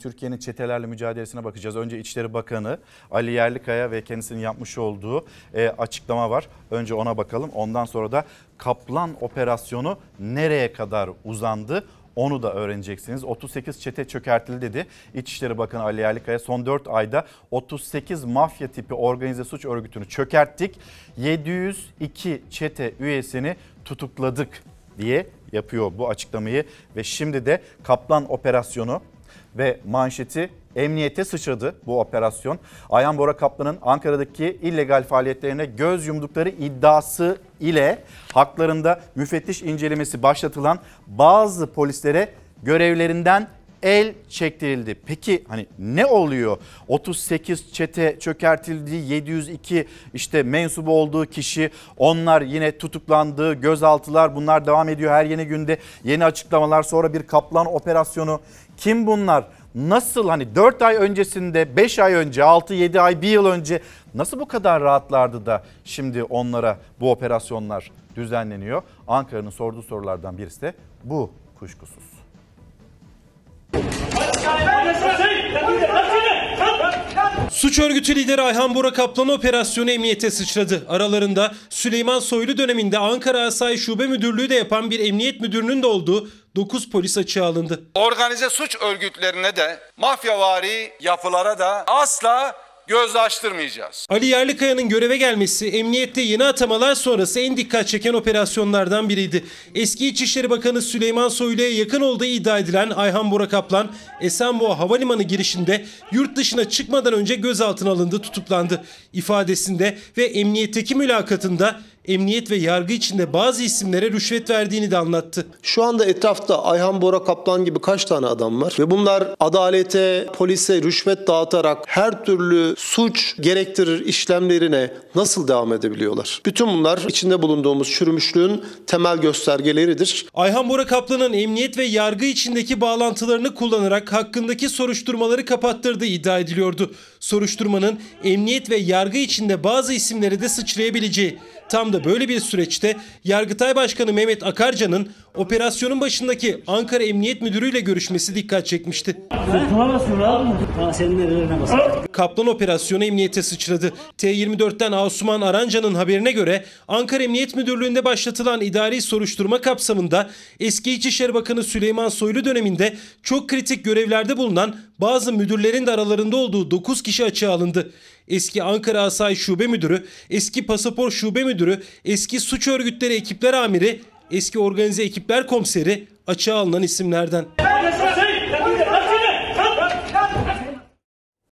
Türkiye'nin çetelerle mücadelesine bakacağız. Önce İçişleri Bakanı Ali Yerlikaya ve kendisinin yapmış olduğu e, açıklama var. Önce ona bakalım. Ondan sonra da Kaplan operasyonu nereye kadar uzandı? Onu da öğreneceksiniz. 38 çete çökertildi dedi. İçişleri Bakanı Ali Yerlikaya son 4 ayda 38 mafya tipi organize suç örgütünü çökerttik. 702 çete üyesini tutukladık diye yapıyor bu açıklamayı ve şimdi de Kaplan operasyonu ve manşeti emniyete sıçradı bu operasyon. Ayhan Bora Kaplan'ın Ankara'daki illegal faaliyetlerine göz yumdukları iddiası ile haklarında müfettiş incelemesi başlatılan bazı polislere görevlerinden el çektirildi. Peki hani ne oluyor? 38 çete çökertildi, 702 işte mensubu olduğu kişi onlar yine tutuklandı, gözaltılar bunlar devam ediyor her yeni günde. Yeni açıklamalar sonra bir kaplan operasyonu. Kim bunlar? Nasıl hani 4 ay öncesinde, 5 ay önce, 6-7 ay, 1 yıl önce nasıl bu kadar rahatlardı da şimdi onlara bu operasyonlar düzenleniyor? Ankara'nın sorduğu sorulardan birisi de bu kuşkusuz. Suç örgütü lideri Ayhan Bora Kaplan operasyonu emniyete sıçradı. Aralarında Süleyman Soylu döneminde Ankara Asayiş Şube Müdürlüğü de yapan bir emniyet müdürünün de olduğu 9 polis açığa alındı. Organize suç örgütlerine de mafyavari yapılara da asla göz açtırmayacağız. Ali Yerlikaya'nın göreve gelmesi emniyette yeni atamalar sonrası en dikkat çeken operasyonlardan biriydi. Eski İçişleri Bakanı Süleyman Soylu'ya yakın olduğu iddia edilen Ayhan Bora Kaplan, Esenboğa Havalimanı girişinde yurt dışına çıkmadan önce gözaltına alındı, tutuklandı. İfadesinde ve emniyetteki mülakatında emniyet ve yargı içinde bazı isimlere rüşvet verdiğini de anlattı. Şu anda etrafta Ayhan Bora Kaplan gibi kaç tane adam var ve bunlar adalete, polise rüşvet dağıtarak her türlü suç gerektirir işlemlerine nasıl devam edebiliyorlar? Bütün bunlar içinde bulunduğumuz çürümüşlüğün temel göstergeleridir. Ayhan Bora Kaplan'ın emniyet ve yargı içindeki bağlantılarını kullanarak hakkındaki soruşturmaları kapattırdığı iddia ediliyordu. Soruşturmanın emniyet ve yargı içinde bazı isimlere de sıçrayabileceği. Tam da böyle bir süreçte Yargıtay Başkanı Mehmet Akarca'nın operasyonun başındaki Ankara Emniyet Müdürü ile görüşmesi dikkat çekmişti. Kaplan operasyonu emniyete sıçradı. T24'ten Asuman Aranca'nın haberine göre Ankara Emniyet Müdürlüğü'nde başlatılan idari soruşturma kapsamında eski İçişleri Bakanı Süleyman Soylu döneminde çok kritik görevlerde bulunan bazı müdürlerin de aralarında olduğu 9 kişi açığa alındı. Eski Ankara Asayiş Şube Müdürü, eski Pasaport Şube Müdürü, eski Suç Örgütleri Ekipler Amiri, eski Organize Ekipler Komiseri açığa alınan isimlerden.